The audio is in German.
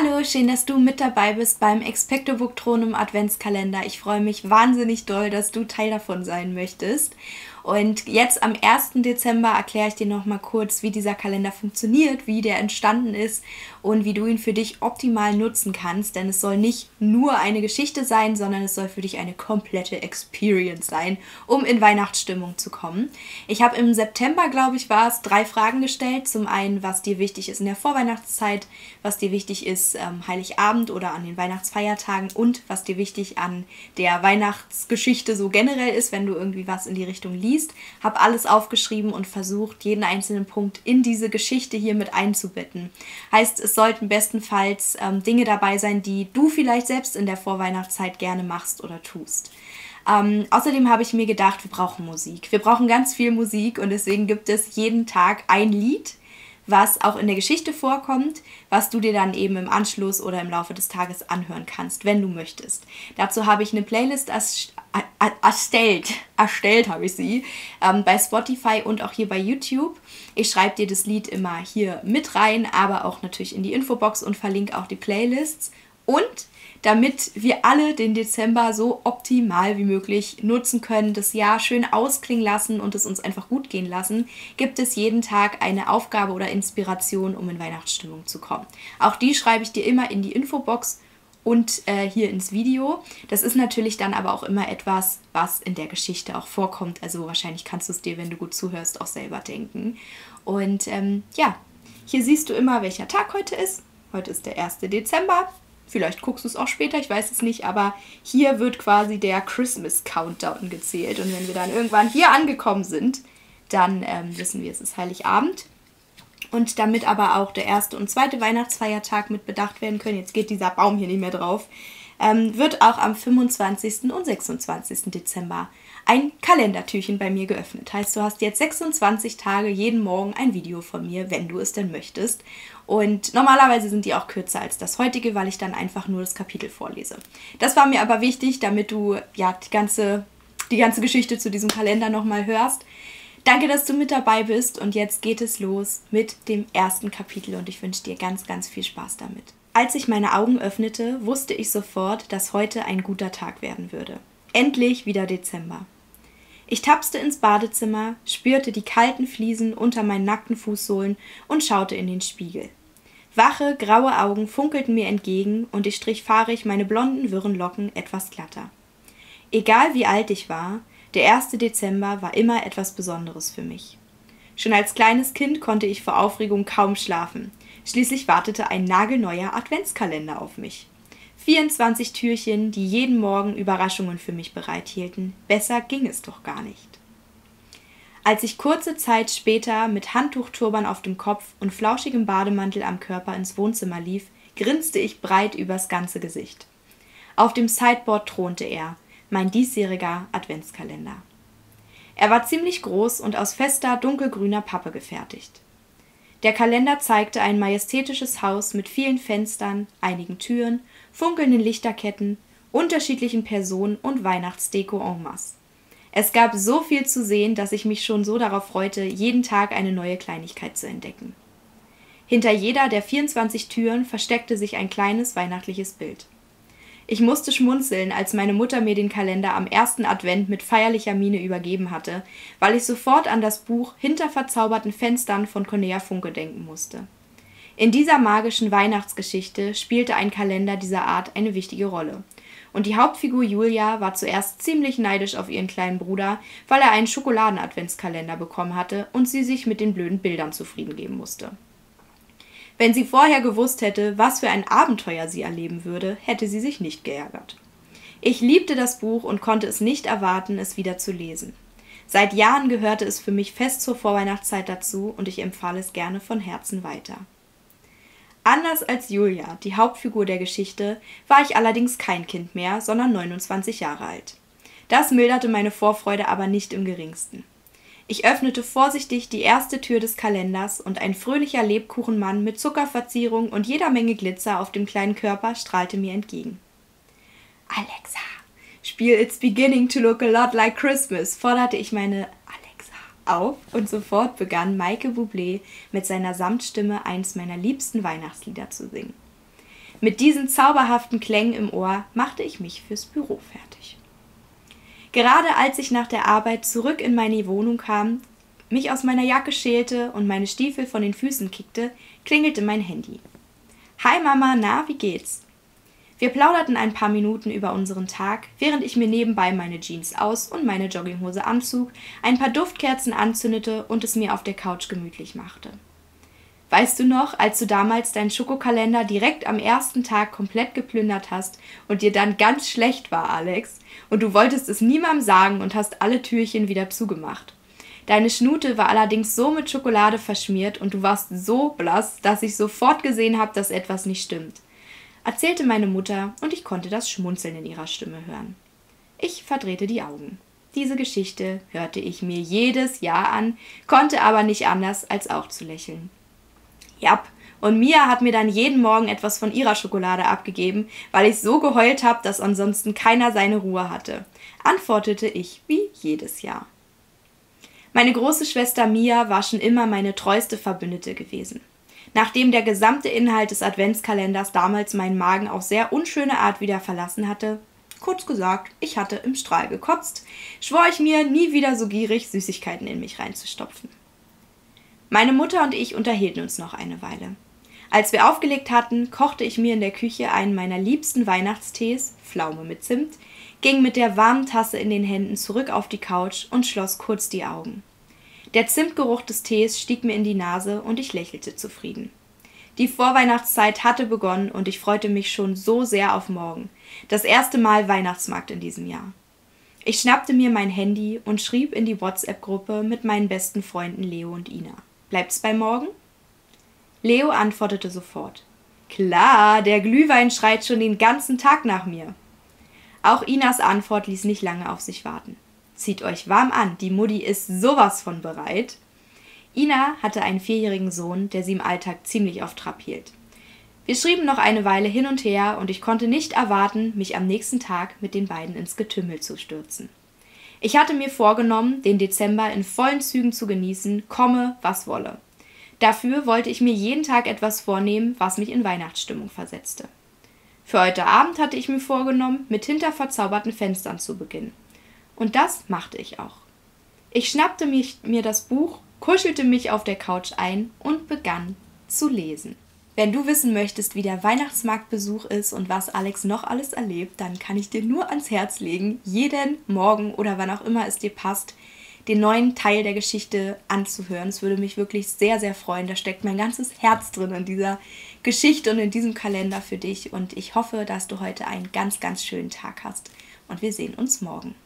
Hallo, schön, dass du mit dabei bist beim Expecto Booktonum Adventskalender. Ich freue mich wahnsinnig doll, dass du Teil davon sein möchtest. Und jetzt am 1. Dezember erkläre ich dir noch mal kurz, wie dieser Kalender funktioniert, wie der entstanden ist und wie du ihn für dich optimal nutzen kannst. Denn es soll nicht nur eine Geschichte sein, sondern es soll für dich eine komplette Experience sein, um in Weihnachtsstimmung zu kommen. Ich habe im September, glaube ich, war es, drei Fragen gestellt. Zum einen, was dir wichtig ist in der Vorweihnachtszeit, was dir wichtig ist ähm, Heiligabend oder an den Weihnachtsfeiertagen und was dir wichtig an der Weihnachtsgeschichte so generell ist, wenn du irgendwie was in die Richtung liest liest, habe alles aufgeschrieben und versucht, jeden einzelnen Punkt in diese Geschichte hier mit einzubetten. Heißt, es sollten bestenfalls ähm, Dinge dabei sein, die du vielleicht selbst in der Vorweihnachtszeit gerne machst oder tust. Ähm, außerdem habe ich mir gedacht, wir brauchen Musik. Wir brauchen ganz viel Musik und deswegen gibt es jeden Tag ein Lied, was auch in der Geschichte vorkommt, was du dir dann eben im Anschluss oder im Laufe des Tages anhören kannst, wenn du möchtest. Dazu habe ich eine Playlist erstellt, erstellt habe ich sie, ähm, bei Spotify und auch hier bei YouTube. Ich schreibe dir das Lied immer hier mit rein, aber auch natürlich in die Infobox und verlinke auch die Playlists. Und damit wir alle den Dezember so optimal wie möglich nutzen können, das Jahr schön ausklingen lassen und es uns einfach gut gehen lassen, gibt es jeden Tag eine Aufgabe oder Inspiration, um in Weihnachtsstimmung zu kommen. Auch die schreibe ich dir immer in die Infobox und äh, hier ins Video. Das ist natürlich dann aber auch immer etwas, was in der Geschichte auch vorkommt. Also wahrscheinlich kannst du es dir, wenn du gut zuhörst, auch selber denken. Und ähm, ja, hier siehst du immer, welcher Tag heute ist. Heute ist der 1. Dezember. Vielleicht guckst du es auch später, ich weiß es nicht, aber hier wird quasi der Christmas Countdown gezählt. Und wenn wir dann irgendwann hier angekommen sind, dann ähm, wissen wir, es ist Heiligabend. Und damit aber auch der erste und zweite Weihnachtsfeiertag mit bedacht werden können, jetzt geht dieser Baum hier nicht mehr drauf, ähm, wird auch am 25. und 26. Dezember ein Kalendertürchen bei mir geöffnet. Heißt, du hast jetzt 26 Tage jeden Morgen ein Video von mir, wenn du es denn möchtest. Und normalerweise sind die auch kürzer als das heutige, weil ich dann einfach nur das Kapitel vorlese. Das war mir aber wichtig, damit du ja die ganze, die ganze Geschichte zu diesem Kalender nochmal hörst. Danke, dass du mit dabei bist und jetzt geht es los mit dem ersten Kapitel und ich wünsche dir ganz, ganz viel Spaß damit. Als ich meine Augen öffnete, wusste ich sofort, dass heute ein guter Tag werden würde. Endlich wieder Dezember. Ich tapste ins Badezimmer, spürte die kalten Fliesen unter meinen nackten Fußsohlen und schaute in den Spiegel. Wache, graue Augen funkelten mir entgegen und ich strich fahrig meine blonden, wirren Locken etwas glatter. Egal wie alt ich war, der 1. Dezember war immer etwas Besonderes für mich. Schon als kleines Kind konnte ich vor Aufregung kaum schlafen. Schließlich wartete ein nagelneuer Adventskalender auf mich. 24 Türchen, die jeden Morgen Überraschungen für mich bereithielten. Besser ging es doch gar nicht. Als ich kurze Zeit später mit Handtuchturban auf dem Kopf und flauschigem Bademantel am Körper ins Wohnzimmer lief, grinste ich breit übers ganze Gesicht. Auf dem Sideboard thronte er, mein diesjähriger Adventskalender. Er war ziemlich groß und aus fester, dunkelgrüner Pappe gefertigt. Der Kalender zeigte ein majestätisches Haus mit vielen Fenstern, einigen Türen funkelnden Lichterketten, unterschiedlichen Personen und Weihnachtsdeko en masse. Es gab so viel zu sehen, dass ich mich schon so darauf freute, jeden Tag eine neue Kleinigkeit zu entdecken. Hinter jeder der 24 Türen versteckte sich ein kleines weihnachtliches Bild. Ich musste schmunzeln, als meine Mutter mir den Kalender am ersten Advent mit feierlicher Miene übergeben hatte, weil ich sofort an das Buch Hinter verzauberten Fenstern von Cornelia Funke denken musste. In dieser magischen Weihnachtsgeschichte spielte ein Kalender dieser Art eine wichtige Rolle. Und die Hauptfigur Julia war zuerst ziemlich neidisch auf ihren kleinen Bruder, weil er einen Schokoladen-Adventskalender bekommen hatte und sie sich mit den blöden Bildern zufrieden geben musste. Wenn sie vorher gewusst hätte, was für ein Abenteuer sie erleben würde, hätte sie sich nicht geärgert. Ich liebte das Buch und konnte es nicht erwarten, es wieder zu lesen. Seit Jahren gehörte es für mich fest zur Vorweihnachtszeit dazu und ich empfahle es gerne von Herzen weiter. Anders als Julia, die Hauptfigur der Geschichte, war ich allerdings kein Kind mehr, sondern 29 Jahre alt. Das milderte meine Vorfreude aber nicht im geringsten. Ich öffnete vorsichtig die erste Tür des Kalenders und ein fröhlicher Lebkuchenmann mit Zuckerverzierung und jeder Menge Glitzer auf dem kleinen Körper strahlte mir entgegen. Alexa, spiel It's Beginning to Look a Lot Like Christmas, forderte ich meine Alexa, auf und sofort begann Maike Bublé mit seiner Samtstimme eins meiner liebsten Weihnachtslieder zu singen. Mit diesen zauberhaften Klängen im Ohr machte ich mich fürs Büro fertig. Gerade als ich nach der Arbeit zurück in meine Wohnung kam, mich aus meiner Jacke schälte und meine Stiefel von den Füßen kickte, klingelte mein Handy. Hi Mama, na, wie geht's? Wir plauderten ein paar Minuten über unseren Tag, während ich mir nebenbei meine Jeans aus und meine Jogginghose anzog, ein paar Duftkerzen anzündete und es mir auf der Couch gemütlich machte. Weißt du noch, als du damals deinen Schokokalender direkt am ersten Tag komplett geplündert hast und dir dann ganz schlecht war, Alex, und du wolltest es niemandem sagen und hast alle Türchen wieder zugemacht? Deine Schnute war allerdings so mit Schokolade verschmiert und du warst so blass, dass ich sofort gesehen habe, dass etwas nicht stimmt erzählte meine Mutter, und ich konnte das Schmunzeln in ihrer Stimme hören. Ich verdrehte die Augen. Diese Geschichte hörte ich mir jedes Jahr an, konnte aber nicht anders, als auch zu lächeln. Jap, und Mia hat mir dann jeden Morgen etwas von ihrer Schokolade abgegeben, weil ich so geheult habe, dass ansonsten keiner seine Ruhe hatte, antwortete ich wie jedes Jahr. Meine große Schwester Mia war schon immer meine treueste Verbündete gewesen. Nachdem der gesamte Inhalt des Adventskalenders damals meinen Magen auf sehr unschöne Art wieder verlassen hatte, kurz gesagt, ich hatte im Strahl gekotzt, schwor ich mir, nie wieder so gierig Süßigkeiten in mich reinzustopfen. Meine Mutter und ich unterhielten uns noch eine Weile. Als wir aufgelegt hatten, kochte ich mir in der Küche einen meiner liebsten Weihnachtstees, Pflaume mit Zimt, ging mit der warmen Tasse in den Händen zurück auf die Couch und schloss kurz die Augen. Der Zimtgeruch des Tees stieg mir in die Nase und ich lächelte zufrieden. Die Vorweihnachtszeit hatte begonnen und ich freute mich schon so sehr auf morgen. Das erste Mal Weihnachtsmarkt in diesem Jahr. Ich schnappte mir mein Handy und schrieb in die WhatsApp-Gruppe mit meinen besten Freunden Leo und Ina. Bleibt's bei morgen? Leo antwortete sofort. Klar, der Glühwein schreit schon den ganzen Tag nach mir. Auch Inas Antwort ließ nicht lange auf sich warten. Zieht euch warm an, die Mutti ist sowas von bereit. Ina hatte einen vierjährigen Sohn, der sie im Alltag ziemlich auf Trab hielt. Wir schrieben noch eine Weile hin und her und ich konnte nicht erwarten, mich am nächsten Tag mit den beiden ins Getümmel zu stürzen. Ich hatte mir vorgenommen, den Dezember in vollen Zügen zu genießen, komme, was wolle. Dafür wollte ich mir jeden Tag etwas vornehmen, was mich in Weihnachtsstimmung versetzte. Für heute Abend hatte ich mir vorgenommen, mit hinter verzauberten Fenstern zu beginnen. Und das machte ich auch. Ich schnappte mir das Buch, kuschelte mich auf der Couch ein und begann zu lesen. Wenn du wissen möchtest, wie der Weihnachtsmarktbesuch ist und was Alex noch alles erlebt, dann kann ich dir nur ans Herz legen, jeden Morgen oder wann auch immer es dir passt, den neuen Teil der Geschichte anzuhören. Es würde mich wirklich sehr, sehr freuen. Da steckt mein ganzes Herz drin in dieser Geschichte und in diesem Kalender für dich. Und ich hoffe, dass du heute einen ganz, ganz schönen Tag hast. Und wir sehen uns morgen.